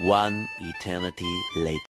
One eternity later.